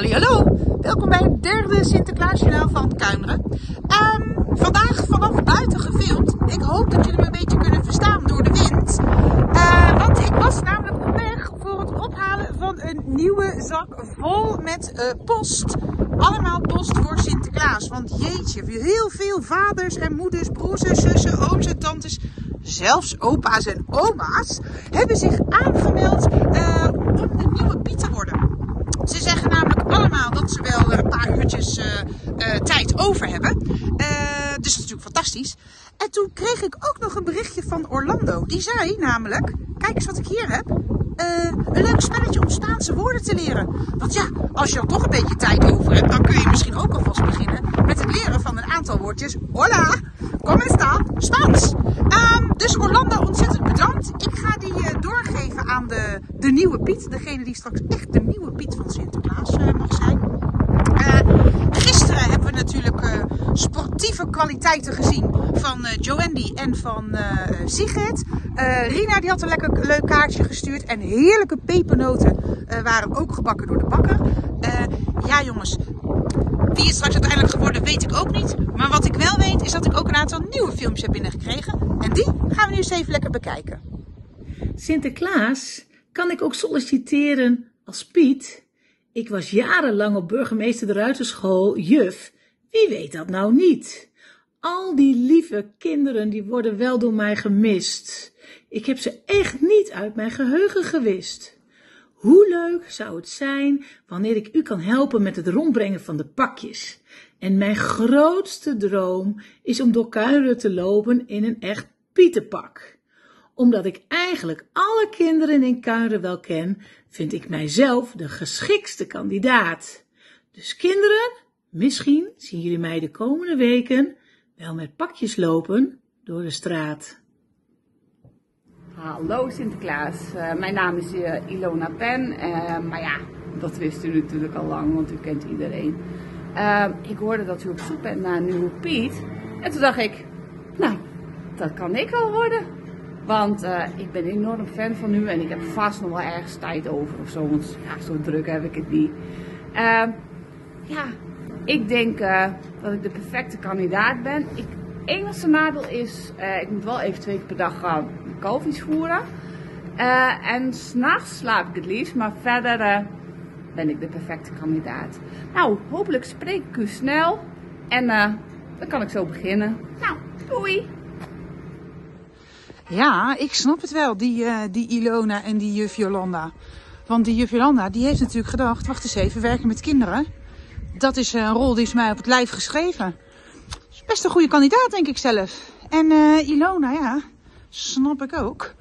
Hallo. Welkom bij het derde Sinterklaasjournaal van Kuimeren. Um, vandaag vanaf buiten gefilmd. Ik hoop dat jullie me een beetje kunnen verstaan door de wind. Eh, want ik was namelijk op weg voor het ophalen van een nieuwe zak vol met eh, post. Allemaal post voor Sinterklaas. Want jeetje, heel veel vaders en moeders, broers en zussen, ooms en tantes... Zelfs opa's en oma's hebben zich aangemeld eh, om de nieuwe Piet te worden. Tijd over hebben. dus dat is natuurlijk fantastisch. En toen kreeg ik ook nog een berichtje van Orlando. Die zei namelijk, kijk eens wat ik hier heb. Een leuk spelletje om Spaanse woorden te leren. Want ja, als je dan toch een beetje tijd over hebt, dan kun je misschien ook alvast beginnen met het leren van een aantal woordjes. Hola, kom está, Spaans. Um, dus Orlando, ontzettend bedankt. Ik ga die doorgeven aan de, de nieuwe Piet. Degene die straks echt de nieuwe Piet van Sinterklaas uh, mag zijn. gisteren hebben we natuurlijk sportieve kwaliteiten gezien van Joandy en van Sigrid. Rina die had een lekker leuk kaartje gestuurd. En heerlijke pepernoten uh, waren ook gebakken door de bakker. Uh, ja jongens, wie het straks uiteindelijk geworden weet ik ook niet. Maar wat ik wel weet is dat ik ook een aantal nieuwe filmpjes heb binnengekregen. En die gaan we nu eens even lekker bekijken. Sinterklaas kan ik ook solliciteren als Piet. Ik was jarenlang op burgemeester de Ruiterschool juf. Wie weet dat nou niet? Al die lieve kinderen die worden wel door mij gemist. Ik heb ze echt niet uit mijn geheugen gewist. Hoe leuk zou het zijn wanneer ik u kan helpen met het rondbrengen van de pakjes. En mijn grootste droom is om door Kuineren te lopen in een echt pietenpak. Omdat ik eigenlijk alle kinderen in Kuineren wel ken, vind ik mijzelf de geschiktste kandidaat. Dus kinderen, misschien zien jullie mij de komende weken wel met pakjes lopen door de straat. Hallo Sinterklaas, uh, mijn naam is uh, Ilona Pen, uh, maar ja, dat wist u natuurlijk al lang, want u kent iedereen. ik hoorde dat u op zoek bent naar een nieuwe Piet en toen dacht ik, nou, dat kan ik wel worden. Want ik ben enorm fan van u en ik heb vast nog wel ergens tijd over of zo, want ja, zo druk heb ik het niet. ja, ik denk dat ik de perfecte kandidaat ben. Ik, enige nadeel is, ik moet wel even twee keer per dag gaan kalfjes voeren. Uh, en s'nachts slaap ik het liefst, maar verder uh, ben ik de perfecte kandidaat. Nou, hopelijk spreek ik u snel en uh, dan kan ik zo beginnen. Nou, doei! Ja, ik snap het wel, die, die Ilona en die juf Jolanda. Want die juf Jolanda, die heeft natuurlijk gedacht, wacht eens even, werken met kinderen. Dat is een rol die is mij op het lijf geschreven. Best een goede kandidaat, denk ik zelf. En Ilona, ja, snap ik ook.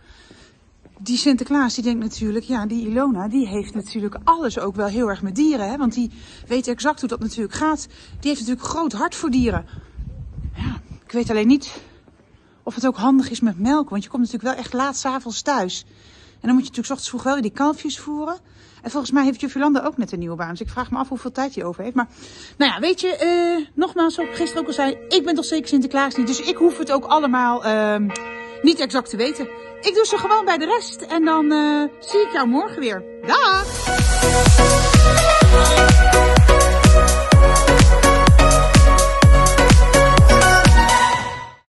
Die Sinterklaas, die denkt natuurlijk, ja, die Ilona, die heeft natuurlijk alles ook wel heel erg met dieren. Hè? Want die weet exact hoe dat natuurlijk gaat. Die heeft natuurlijk groot hart voor dieren. Ja, ik weet alleen niet of het ook handig is met melk. Want je komt natuurlijk wel echt laat s'avonds thuis. En dan moet je natuurlijk ochtends vroeg wel die kalfjes voeren. En volgens mij heeft Jolanda ook net een nieuwe baan. Dus ik vraag me af hoeveel tijd hij over heeft. Maar nou ja, weet je, uh, nogmaals, zoals ik gisteren ook al zei. Ik ben toch zeker Sinterklaas niet. Dus ik hoef het ook allemaal... Uh, niet exact te weten. Ik doe ze gewoon bij de rest en dan uh, zie ik jou morgen weer. Dag!